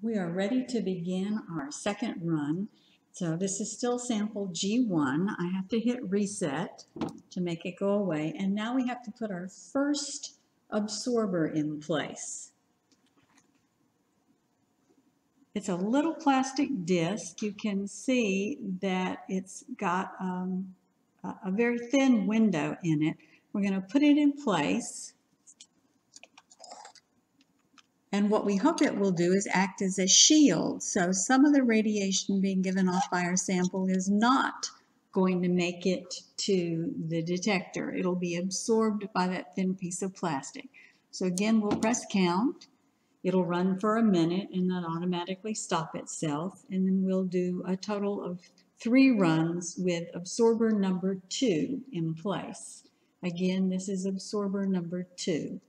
We are ready to begin our second run. So this is still sample G1. I have to hit reset to make it go away. And now we have to put our first absorber in place. It's a little plastic disc. You can see that it's got um, a, a very thin window in it. We're going to put it in place. And what we hope it will do is act as a shield. So some of the radiation being given off by our sample is not going to make it to the detector. It'll be absorbed by that thin piece of plastic. So again, we'll press count. It'll run for a minute and then automatically stop itself. And then we'll do a total of three runs with absorber number two in place. Again, this is absorber number two.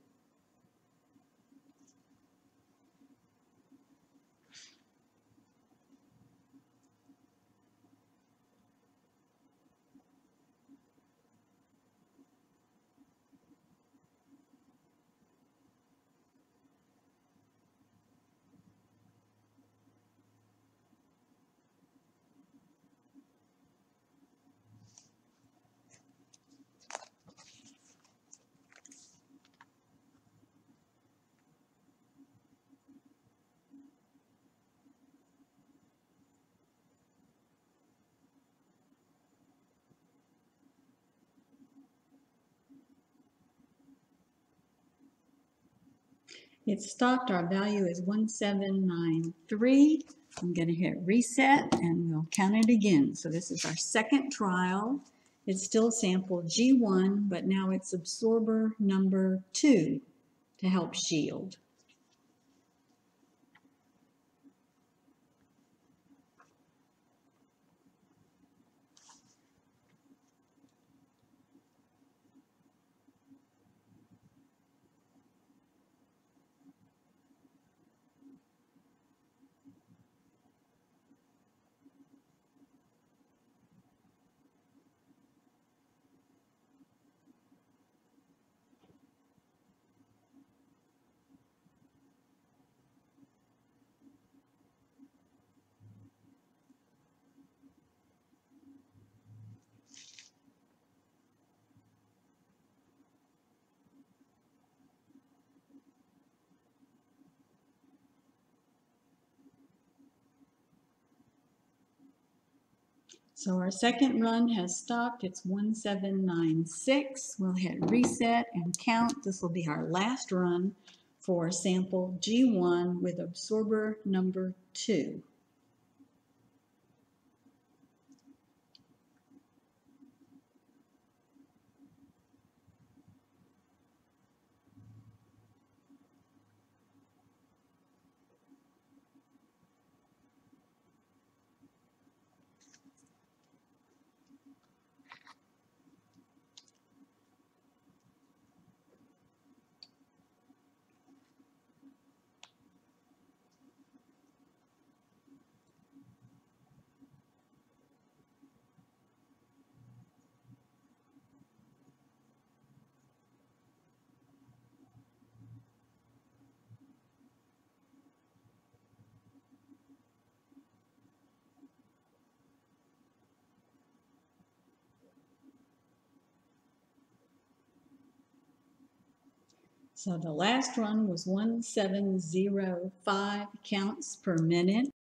It stopped. Our value is 1793. I'm going to hit reset and we'll count it again. So this is our second trial. It's still sample G1, but now it's absorber number two to help shield. So our second run has stopped. It's 1796. We'll hit reset and count. This will be our last run for sample G1 with absorber number two. So the last one was 1705 counts per minute.